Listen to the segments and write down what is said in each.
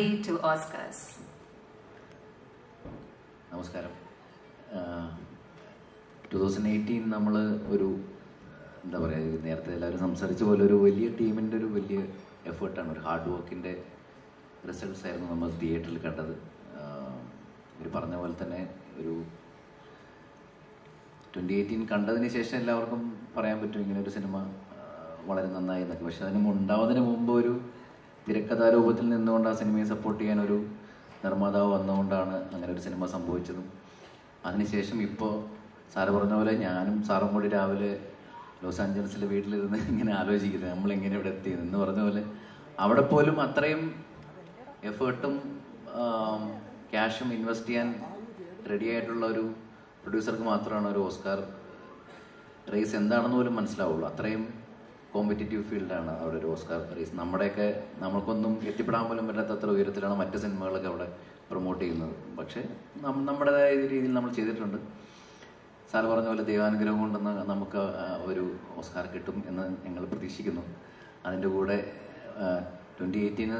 to Oscars. നമസ്കാരം. Two thousand eighteen നമ്മൾ ഒരു എന്താ പറയുക നേരത്തെ എല്ലാവരും സംസാരിച്ച പോലെ ഒരു വലിയ ടീമിന്റെ ഒരു വലിയ എഫേർട്ടാണ് ഒരു ഹാർഡ് വർക്കിന്റെ റിസൾട്ട്സ് ആയിരുന്നു നമ്മൾ തിയേറ്ററിൽ കണ്ടത്. ഇവർ പറഞ്ഞ പോലെ തന്നെ ഒരു ട്വന്റി എയ്റ്റീൻ കണ്ടതിന് ശേഷം എല്ലാവർക്കും പറയാൻ പറ്റും ഇങ്ങനെ ഒരു സിനിമ വളരെ നന്നായി എന്നൊക്കെ. പക്ഷെ അതിന് ഉണ്ടാവുന്നതിന് മുമ്പ് ഒരു തിരക്കഥാരൂപത്തിൽ നിന്നുകൊണ്ട് ആ സിനിമയെ സപ്പോർട്ട് ചെയ്യാൻ ഒരു നിർമ്മാതാവ് വന്നുകൊണ്ടാണ് അങ്ങനെ ഒരു സിനിമ സംഭവിച്ചതും. അതിനുശേഷം ഇപ്പോൾ സാറ് പറഞ്ഞ പോലെ ഞാനും സാറും കൂടി രാവിലെ ലോസ് ആഞ്ചലസിലെ വീട്ടിലിരുന്ന് ഇങ്ങനെ ആലോചിക്കുന്നത് നമ്മൾ എങ്ങനെ ഇവിടെ എത്തി? എന്ന് പറഞ്ഞ പോലെ അവിടെ പോലും അത്രയും എഫേർട്ടും ക്യാഷും ഇൻവെസ്റ്റ് ചെയ്യാൻ റെഡി ആയിട്ടുള്ള ഒരു പ്രൊഡ്യൂസർക്ക് മാത്രമാണ് ഒരു ഓസ്കാർ റേസ് എന്താണെന്ന് പോലും മനസ്സിലാവുള്ളൂ. അത്രയും കോമ്പറ്റീറ്റീവ് ഫീൽഡാണ് അവിടെ ഒരു ഓസ്കാർ റേസ് നമ്മുടെയൊക്കെ നമ്മൾക്കൊന്നും എത്തിപ്പെടാൻ പോലും പറ്റാത്തത്ര ഉയരത്തിലാണ് മറ്റ് സിനിമകളൊക്കെ അവിടെ പ്രൊമോട്ട് ചെയ്യുന്നത്. പക്ഷേ നമ്മുടേതായ രീതിയിൽ നമ്മൾ ചെയ്തിട്ടുണ്ട്. സാർ പറഞ്ഞ പോലെ ദൈവാനുഗ്രഹം കൊണ്ടെന്ന് നമുക്ക് ഒരു ഓസ്കാർ കിട്ടും എന്ന് ഞങ്ങൾ പ്രതീക്ഷിക്കുന്നു. അതിന്റെ കൂടെ ട്വന്റി എയ്റ്റീന്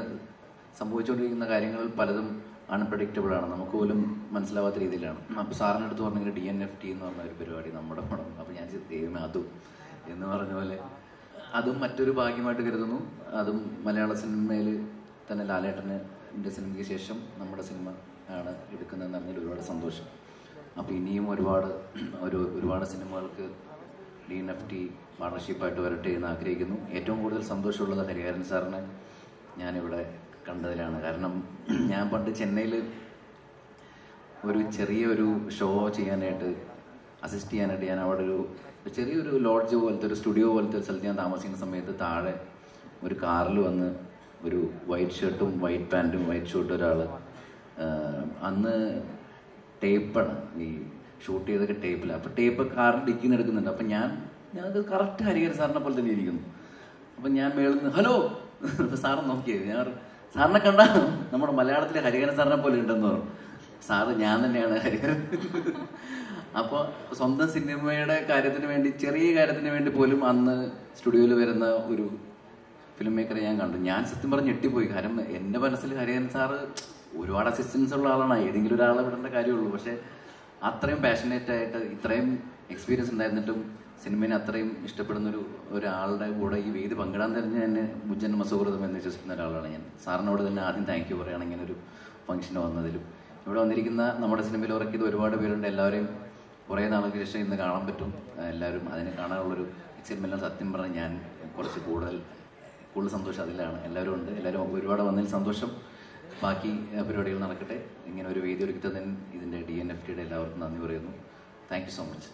സംഭവിച്ചുകൊണ്ടിരിക്കുന്ന കാര്യങ്ങൾ പലതും അൺപ്രഡിക്റ്റബിൾ ആണ്. നമുക്ക് പോലും മനസ്സിലാവാത്ത രീതിയിലാണ്. അപ്പോൾ സാറിന്റെ അടുത്ത് പറഞ്ഞെങ്കിൽ ഡി എൻ എഫ് ടി എന്ന് പറഞ്ഞ ഒരു പരിപാടി നമ്മുടെ പണം അപ്പോൾ ഞാൻ ദൈവം അതും. എന്ന് പറഞ്ഞ പോലെ അതും മറ്റൊരു ഭാഗ്യമായിട്ട് കരുതുന്നു. അതും മലയാള സിനിമയിൽ തന്നെ ലാലേട്ടന്റെ സിനിമയ്ക്ക് ശേഷം നമ്മുടെ സിനിമ ആണ് എടുക്കുന്നതെന്ന് അറിഞ്ഞാൽ ഒരുപാട് സന്തോഷം. അപ്പോൾ ഇനിയും ഒരുപാട് ഒരു ഒരുപാട് സിനിമകൾക്ക് ഡി എൻ എഫ് ടി പാർട്ണർഷിപ്പായിട്ട് വരട്ടെ എന്ന് ആഗ്രഹിക്കുന്നു. ഏറ്റവും കൂടുതൽ സന്തോഷമുള്ളത് ഹരിഹരൻ സാറിനെ ഞാനിവിടെ കണ്ടതിലാണ്. കാരണം ഞാൻ പണ്ട് ചെന്നൈയിൽ ഒരു ചെറിയൊരു ഷോ ചെയ്യാനായിട്ട് അസിസ്റ്റ് ചെയ്യാനായിട്ട് ഞാൻ അവിടെ ഒരു ചെറിയൊരു ലോഡ്ജ് പോലത്തെ ഒരു സ്റ്റുഡിയോ പോലത്തെ ഒരു സ്ഥലത്ത് ഞാൻ താമസിക്കുന്ന സമയത്ത് താഴെ ഒരു കാറിൽ വന്ന് ഒരു വൈറ്റ് ഷർട്ടും വൈറ്റ് പാന്റും വൈറ്റ് ഷൂട്ടും ഒരാൾ അന്ന് ടേപ്പാണ് ഈ ഷൂട്ട് ചെയ്തൊക്കെ ടേപ്പിലാണ് അപ്പോൾ ടേപ്പ് കാറിൽ ഡിക്കിന്ന് എടുക്കുന്നുണ്ട്. അപ്പം ഞാൻ ഞങ്ങൾക്ക് കറക്റ്റ് ഹരിഹരൻ സാറിനെ പോലെ തന്നെ ഇരിക്കുന്നു. അപ്പം ഞാൻ മേളിൽ നിന്ന് ഹലോ! സാറ് നോക്കിയത് ഞാൻ സാറിനെ കണ്ട? നമ്മുടെ മലയാളത്തിലെ ഹരിഹരൻ സാറിനെ പോലെ ഉണ്ടെന്ന് പറഞ്ഞു. സാറ് ഞാൻ തന്നെയാണ്. ഹരിഹരൻ അപ്പോൾ സ്വന്തം സിനിമയുടെ കാര്യത്തിന് വേണ്ടി ചെറിയ കാര്യത്തിന് വേണ്ടി പോലും അന്ന് സ്റ്റുഡിയോയിൽ വരുന്ന ഒരു ഫിലിം മേക്കറെ ഞാൻ കണ്ടു. ഞാൻ സത്യം പറഞ്ഞ് ഞെട്ടിപ്പോയി. കാരണം എന്റെ മനസ്സിൽ ഹരിഹരൻ സാറ് ഒരുപാട് അസിസ്റ്റൻസ് ഉള്ള ആളാണ്. ഏതെങ്കിലും ഒരാളെ വിടേണ്ട കാര്യമുള്ളൂ. പക്ഷേ അത്രയും പാഷനേറ്റ് ആയിട്ട് ഇത്രയും എക്സ്പീരിയൻസ് ഉണ്ടായിരുന്നിട്ടും സിനിമയെ അത്രയും ഇഷ്ടപ്പെടുന്ന ഒരു ഒരാളുടെ കൂടെ ഈ വേദി പങ്കിടാൻ തന്നെ തന്നെ മുജ്ജൻ സുഹൃതം എന്ന് വിശ്വസിക്കുന്ന ഒരാളാണ് ഞാൻ. സാറിനോട് തന്നെ ആദ്യം താങ്ക് യു പറയുകയാണ് ഇങ്ങനെ ഒരു ഫംഗ്ഷന് വന്നതിലും ഇവിടെ വന്നിരിക്കുന്ന നമ്മുടെ സിനിമയിൽ ഉറക്കിയത് ഒരുപാട് പേരുണ്ട്. എല്ലാവരെയും കുറേ നാൾക്ക് ശേഷം ഇന്ന് കാണാൻ പറ്റും. എല്ലാവരും അതിനെ കാണാനുള്ളൊരു എക്സൈറ്റ്മെന്റ് സത്യം പറഞ്ഞാൽ ഞാൻ കുറച്ച് കൂടുതൽ കൂടുതൽ സന്തോഷം അതിലാണ്. എല്ലാവരും ഉണ്ട്. എല്ലാവരും ഒരുപാട് വന്നതിൽ സന്തോഷം. ബാക്കി പരിപാടികൾ നടക്കട്ടെ. ഇങ്ങനെ ഒരു വേദി ഒരുക്കി തന്നെ ഇതിന്റെ ഡി എൻ എഫ് ടിയുടെ എല്ലാവർക്കും നന്ദി പറയുന്നു. Thank you so much